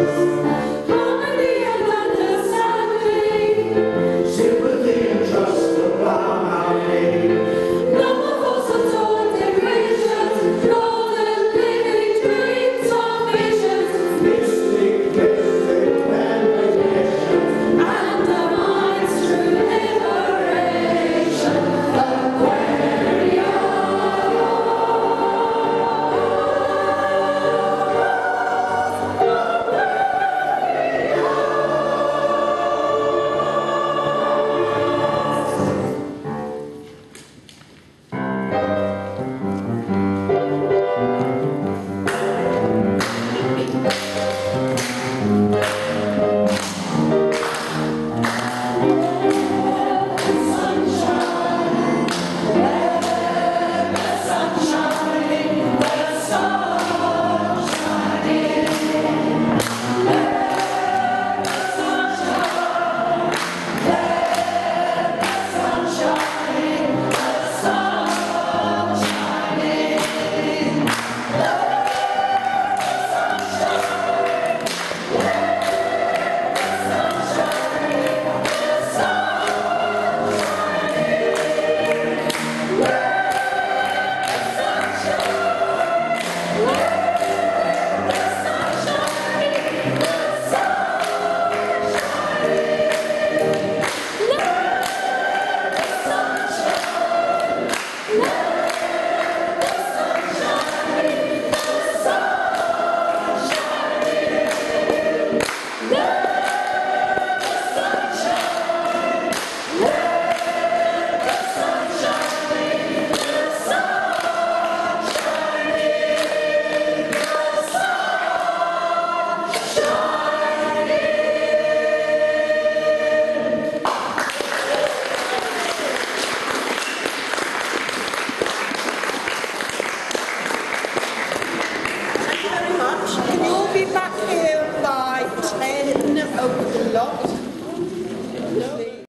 Lord.